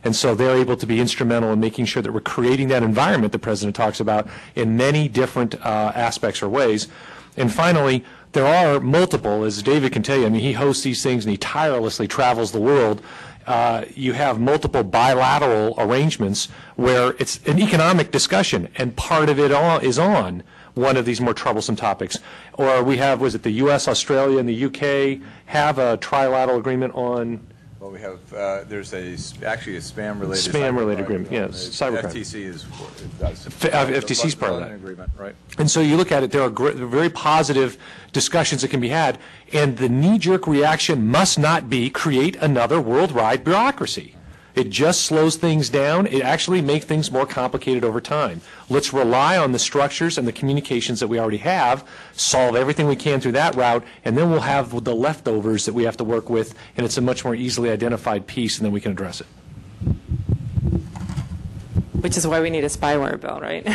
And so they're able to be instrumental in making sure that we're creating that environment the President talks about in many different uh, aspects or ways. And finally, there are multiple, as David can tell you, I mean, he hosts these things and he tirelessly travels the world. Uh, You have multiple bilateral arrangements where it's an economic discussion, and part of it all is on one of these more troublesome topics. Or we have, was it the U.S., Australia, and the U.K. have a trilateral agreement on Well, we have, uh, there's a, actually a spam-related. Spam-related agreement, yes, cybercrime. FTC is. does- uh, FTC is part of that. Agreement, right. And so you look at it, there are gr- very positive discussions that can be had, and the knee-jerk reaction must not be create another worldwide bureaucracy. It just slows things down. It actually makes things more complicated over time. Let's rely on the structures and the communications that we already have, solve everything we can through that route, and then we'll have the leftovers that we have to work with, and it's a much more easily identified piece, and then we can address it. Which is why we need a spyware bill, right?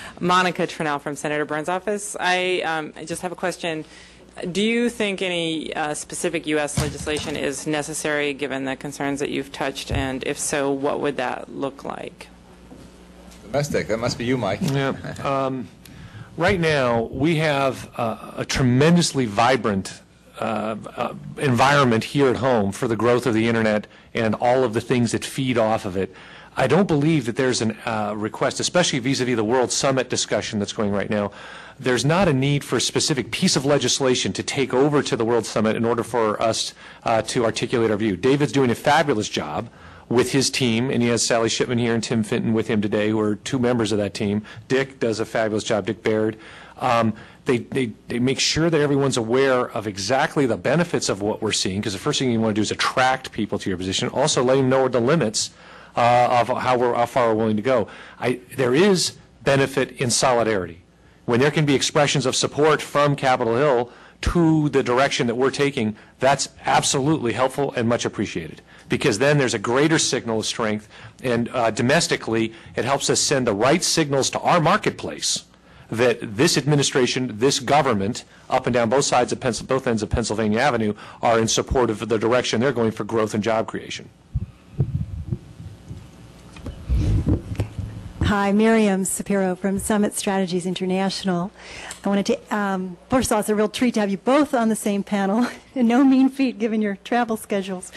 Monica Trinnell from Senator Burns' office. I, um, I just have a question. Do you think any uh, specific U.S. legislation is necessary given the concerns that you've touched? And if so, what would that look like? Domestic, that must be you, Mike. Yeah. Um, Right now, we have uh, a tremendously vibrant uh, uh, environment here at home for the growth of the internet and all of the things that feed off of it. I don't believe that there's a uh, request, especially vis-à-vis the World Summit discussion that's going right now. There's not a need for a specific piece of legislation to take over to the World Summit in order for us uh, to articulate our view. David's doing a fabulous job with his team, and he has Sally Shipman here and Tim Fenton with him today, who are two members of that team. Dick does a fabulous job, Dick Beaird. Um, they, they, they make sure that everyone's aware of exactly the benefits of what we're seeing, because the first thing you want to do is attract people to your position. Also, let them know the limits uh, of how, how far we're willing to go. I, there is benefit in solidarity. When there can be expressions of support from Capitol Hill to the direction that we're taking, that's absolutely helpful and much appreciated. Because then there's a greater signal of strength, and uh, domestically, it helps us send the right signals to our marketplace that this administration, this government, up and down both sides of Pens- both ends of Pennsylvania Avenue, are in support of the direction they're going for growth and job creation. Hi, Miriam Sapiro from Summit Strategies International. I wanted to, um, first of all, it's a real treat to have you both on the same panel, and no mean feat given your travel schedules.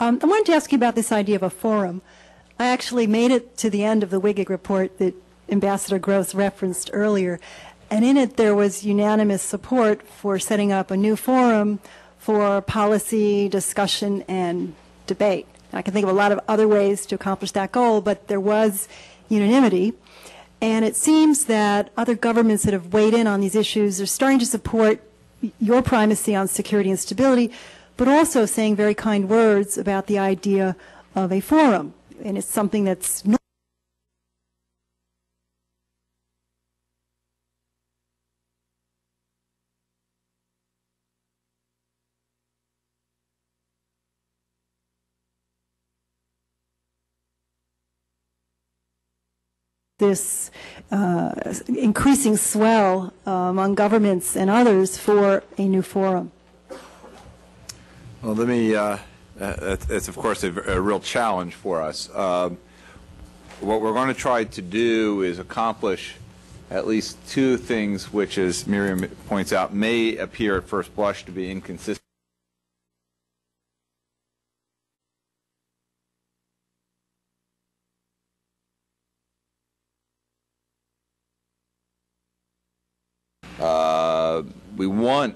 Um, I wanted to ask you about this idea of a forum. I actually made it to the end of the WGIG report that Ambassador Gross referenced earlier, and in it there was unanimous support for setting up a new forum for policy discussion and debate. I can think of a lot of other ways to accomplish that goal, but there was unanimity. And it seems that other governments that have weighed in on these issues are starting to support your primacy on security and stability, but also saying very kind words about the idea of a forum. And it's something that's this uh, increasing swell uh, among governments and others for a new forum. Well, let me, uh, that's, that's of course a, a real challenge for us. Um, what we're going to try to do is accomplish at least two things which, as Miriam points out, may appear at first blush to be inconsistent. We want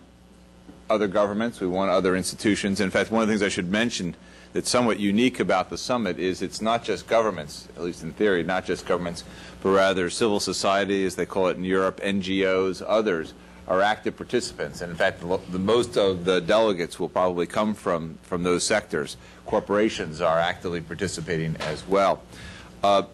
other governments, we want other institutions. In fact, one of the things I should mention that's somewhat unique about the summit is it's not just governments, at least in theory, not just governments, but rather civil society, as they call it in Europe, NGOs, others are active participants. And in fact, the, most of the delegates will probably come from, from those sectors. Corporations are actively participating as well. Uh,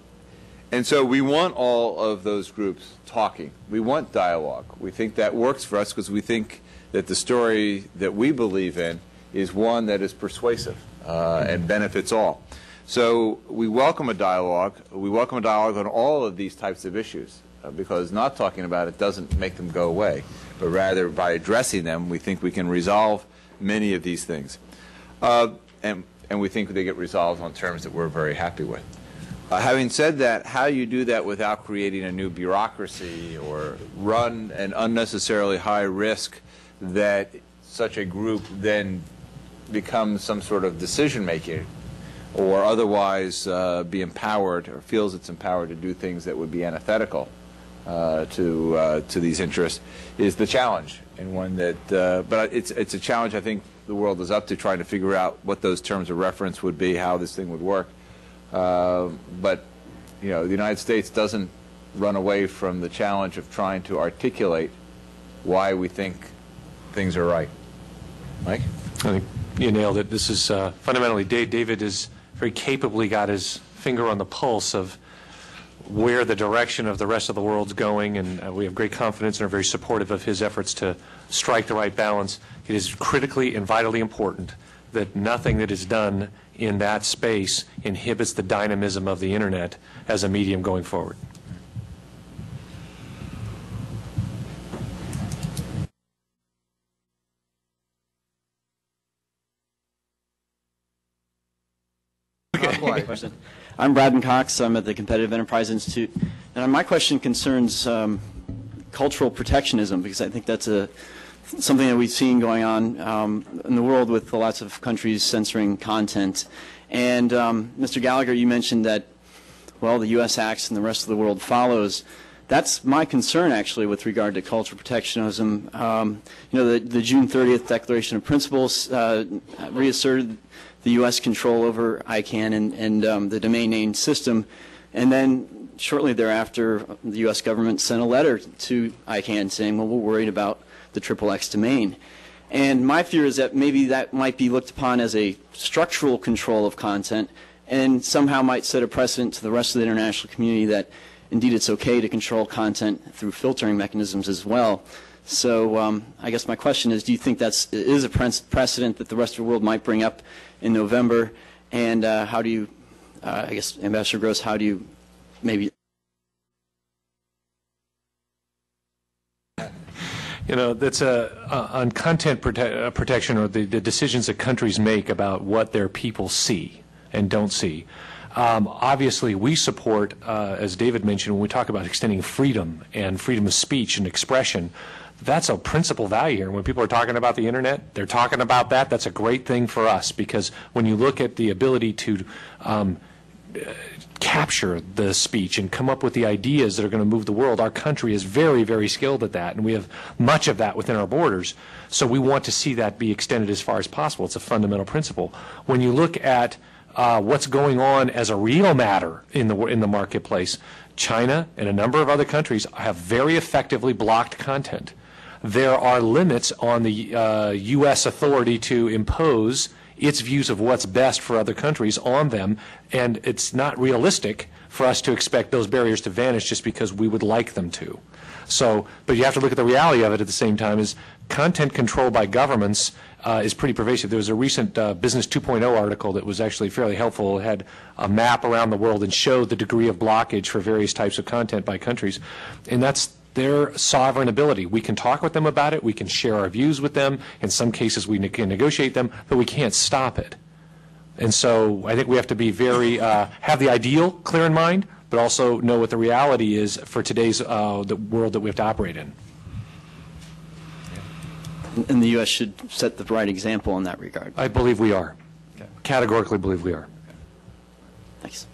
and so we want all of those groups talking. We want dialogue. We think that works for us because we think that the story that we believe in is one that is persuasive uh, and benefits all. So we welcome a dialogue. We welcome a dialogue on all of these types of issues uh, because not talking about it doesn't make them go away, but rather by addressing them, we think we can resolve many of these things. Uh, and, and we think they get resolved on terms that we're very happy with. Uh, having said that, how you do that without creating a new bureaucracy or run an unnecessarily high risk that such a group then becomes some sort of decision maker or otherwise uh, be empowered or feels it's empowered to do things that would be antithetical uh, to uh, to these interests is the challenge and one that uh, but it's it's a challenge I think the world is up to trying to figure out what those terms of reference would be how this thing would work uh, but you know the United States doesn't run away from the challenge of trying to articulate why we think things are right Mike I think you nailed it. This is uh, fundamentally, Dave, David has very capably got his finger on the pulse of where the direction of the rest of the world's going, and uh, we have great confidence and are very supportive of his efforts to strike the right balance. It is critically and vitally important that nothing that is done in that space inhibits the dynamism of the Internet as a medium going forward. Question. I'm Braden Cox. I'm at the Competitive Enterprise Institute. And my question concerns um, cultural protectionism because I think that's a something that we've seen going on um, in the world with lots of countries censoring content. And um, Mr. Gallagher, you mentioned that, well, the U.S. acts and the rest of the world follows. That's my concern, actually, with regard to cultural protectionism. Um, you know, the, the June 30th Declaration of Principles uh, reasserted the U.S. control over ICANN and, and um, the domain name system. And then shortly thereafter, the U.S. government sent a letter to ICANN saying, well, we're worried about the triple X domain. And my fear is that maybe that might be looked upon as a structural control of content and somehow might set a precedent to the rest of the international community that indeed it's okay to control content through filtering mechanisms as well. So um, I guess my question is, do you think that's is a precedent that the rest of the world might bring up in November? And uh, how do you, uh, I guess, Ambassador Gross, how do you maybe You know, that's a, a on content prote- uh, protection or the, the decisions that countries make about what their people see and don't see. Um, obviously, we support, uh, as David mentioned, when we talk about extending freedom and freedom of speech and expression, that's a principal value here. When people are talking about the internet, they're talking about that. That's a great thing for us because when you look at the ability to um, capture the speech and come up with the ideas that are going to move the world, our country is very, very skilled at that, and we have much of that within our borders. So we want to see that be extended as far as possible. It's a fundamental principle. When you look at uh, what's going on as a real matter in the in the marketplace, China and a number of other countries have very effectively blocked content there are limits on the uh, U.S. authority to impose its views of what's best for other countries on them, and it's not realistic for us to expect those barriers to vanish just because we would like them to. So, but you have to look at the reality of it at the same time is content control by governments uh, is pretty pervasive. There was a recent uh, Business 2.0 article that was actually fairly helpful. It had a map around the world and showed the degree of blockage for various types of content by countries. And that's their sovereign ability. We can talk with them about it. We can share our views with them. In some cases, we can negotiate them, but we can't stop it. And so I think we have to be very, uh, have the ideal clear in mind, but also know what the reality is for today's uh, the world that we have to operate in. And the U.S. should set the right example in that regard. I believe we are. Categorically believe we are. Thanks.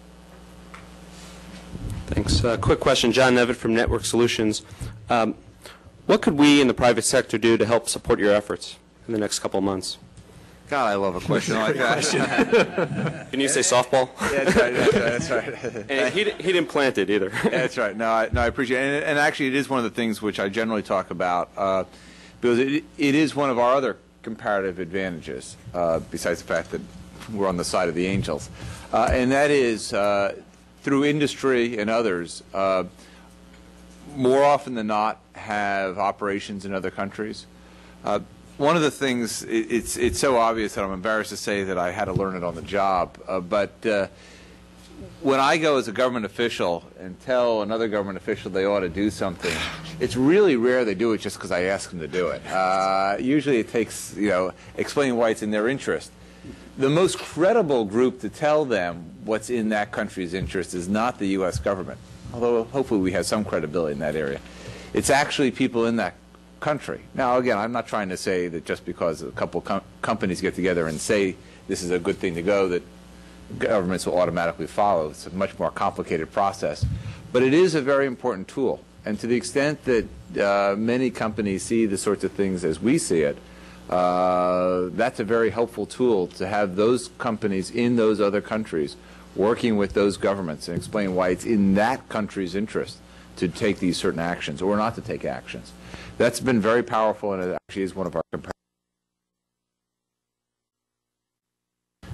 Thanks. Uh, quick question, Jon Nevett from Network Solutions. Um, what could we in the private sector do to help support your efforts in the next couple of months? God, I love a question like that. Can you say softball? Yeah, that's right. That's right. That's right. And he, he didn't plant it either. That's right. No, I, no, I appreciate it. And, and actually, it is one of the things which I generally talk about uh, because it, it is one of our other comparative advantages, uh, besides the fact that we're on the side of the angels. Uh, and that is uh, through industry and others, uh, more often than not have operations in other countries. Uh, one of the things, it, it's, it's so obvious that I'm embarrassed to say that I had to learn it on the job, uh, but uh, when I go as a government official and tell another government official they ought to do something, it's really rare they do it just because I ask them to do it. Uh, usually it takes, you know, explaining why it's in their interest the most credible group to tell them what's in that country's interest is not the U.S. government, although hopefully we have some credibility in that area. It's actually people in that country. Now, again, I'm not trying to say that just because a couple com- companies get together and say this is a good thing to go, that governments will automatically follow. It's a much more complicated process. But it is a very important tool. And to the extent that uh, many companies see the sorts of things as we see it, uh, that's a very helpful tool to have those companies in those other countries working with those governments and explain why it's in that country's interest to take these certain actions or not to take actions. That's been very powerful and it actually is one of our compar-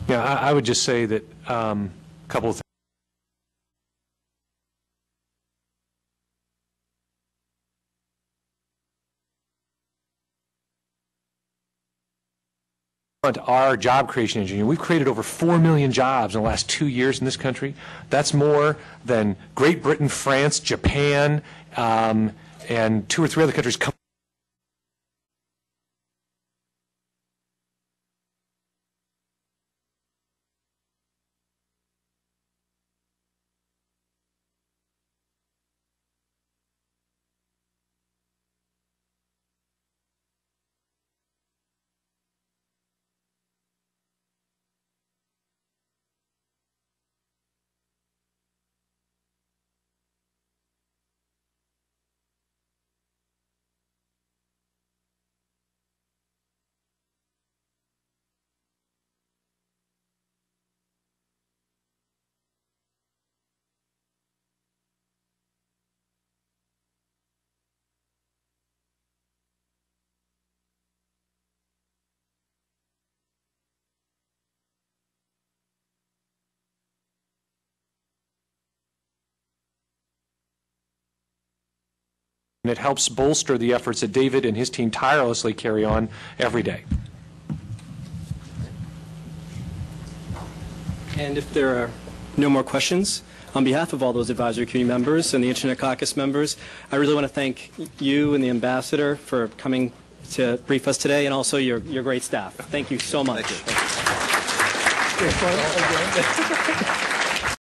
Yeah, I, I would just say that um, a couple of things. Our job creation engine. we've created over 4 million jobs in the last two years in this country. That's more than Great Britain, France, Japan, um, and two or three other countries. And it helps bolster the efforts that David and his team tirelessly carry on every day. And if there are no more questions, on behalf of all those advisory committee members and the Internet Caucus members, I really want to thank you and the ambassador for coming to brief us today, and also your, your great staff. Thank you so much.